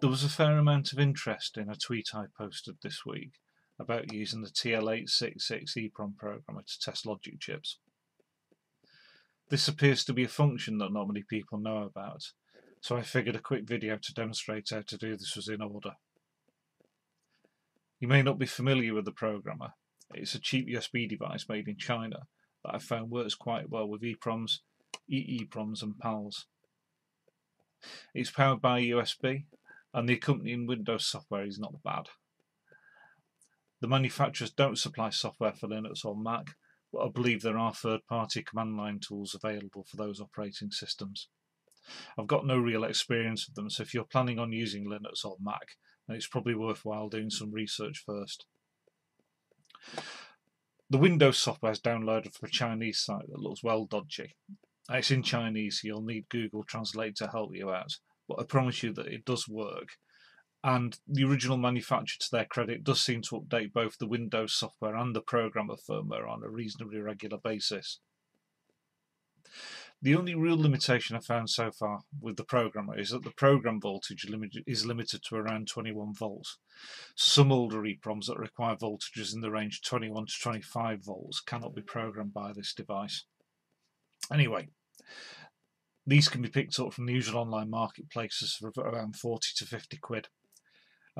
There was a fair amount of interest in a tweet I posted this week about using the TL866 EPROM programmer to test logic chips. This appears to be a function that not many people know about, so I figured a quick video to demonstrate how to do this was in order. You may not be familiar with the programmer. It's a cheap USB device made in China that I found works quite well with EPROMs, EEPROMs and PALs. It's powered by USB and the accompanying Windows software is not bad. The manufacturers don't supply software for Linux or Mac, but I believe there are third-party command line tools available for those operating systems. I've got no real experience with them, so if you're planning on using Linux or Mac, then it's probably worthwhile doing some research first. The Windows software is downloaded from a Chinese site that looks well dodgy. It's in Chinese, so you'll need Google Translate to help you out but I promise you that it does work. And the original manufacturer, to their credit, does seem to update both the Windows software and the programmer firmware on a reasonably regular basis. The only real limitation I found so far with the programmer is that the program voltage is limited to around 21 volts. Some older EPROMs that require voltages in the range 21 to 25 volts cannot be programmed by this device. Anyway, these can be picked up from the usual online marketplaces for around 40 to 50 quid.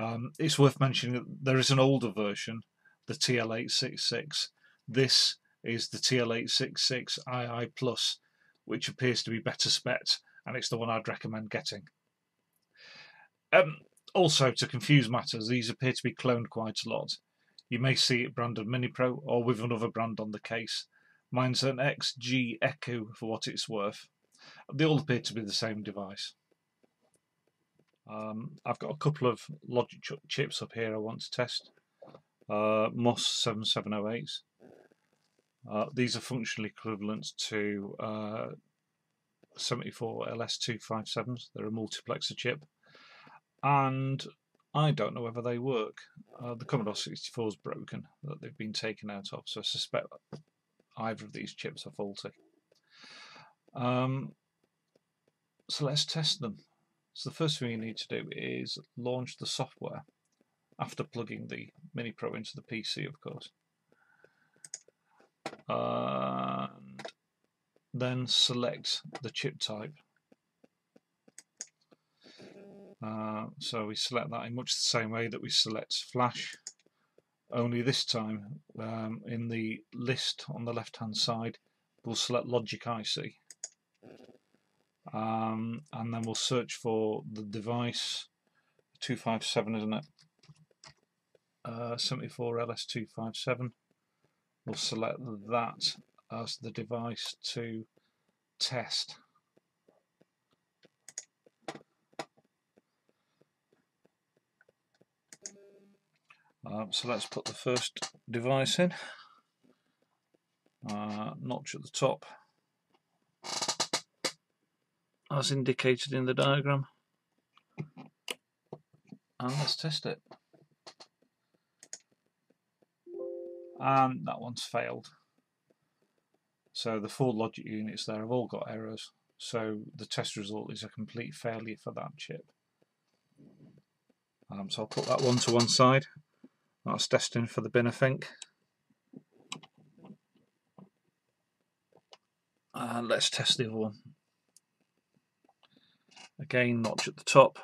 Um, it's worth mentioning that there is an older version, the TL866. This is the TL866 II Plus, which appears to be better spec, and it's the one I'd recommend getting. Um, also, to confuse matters, these appear to be cloned quite a lot. You may see it branded Mini Pro or with another brand on the case. Mine's an XGecu for what it's worth. They all appear to be the same device. Um, I've got a couple of logic chips up here I want to test. Uh, MOS 7708s. Uh, these are functionally equivalent to uh, 74 LS257s. They're a multiplexer chip. And I don't know whether they work. Uh, the Commodore 64 is broken, that they've been taken out of, so I suspect either of these chips are faulty. Um, so let's test them. So the first thing you need to do is launch the software after plugging the Mini Pro into the PC, of course. And then select the chip type. Uh, so we select that in much the same way that we select flash, only this time um, in the list on the left hand side we'll select Logic IC um, and then we'll search for the device. 257 isn't it? Uh, 74 LS257 we'll select that as the device to test. Um, so let's put the first device in. Uh, notch at the top as indicated in the diagram. And let's test it. And that one's failed. So the four logic units there have all got errors. So the test result is a complete failure for that chip. Um, so I'll put that one to one side. That's destined for the bin I think and let's test the other one Again, notch at the top.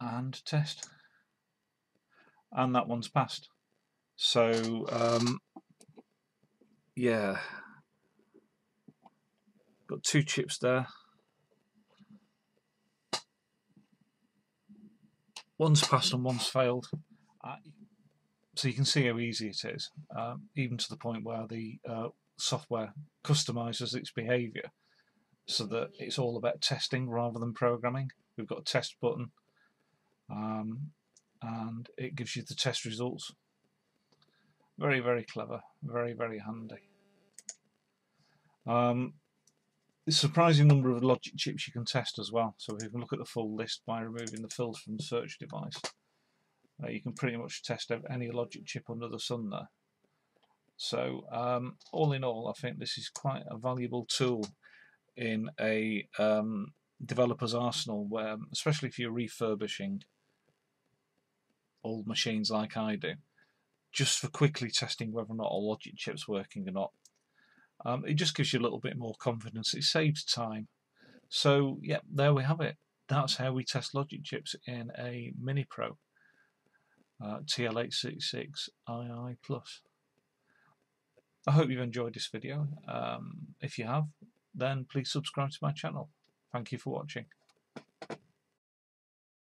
And test. And that one's passed. So, um, yeah. Got two chips there. One's passed and one's failed. Uh, so you can see how easy it is, um, even to the point where the uh, software customizes its behavior so that it's all about testing rather than programming. We've got a test button um, and it gives you the test results. Very, very clever, very, very handy. Um, surprising number of logic chips you can test as well. So you can look at the full list by removing the filter from the search device, uh, you can pretty much test any logic chip under the sun there. So um, all in all, I think this is quite a valuable tool. in a um, developer's arsenal, where, especially if you're refurbishing old machines like I do, just for quickly testing whether or not a logic chip's working or not. Um, it just gives you a little bit more confidence. It saves time. So, yeah, there we have it. That's how we test logic chips in a Mini Pro uh, TL866 II Plus. I hope you've enjoyed this video. Um, if you have, then please subscribe to my channel. Thank you for watching.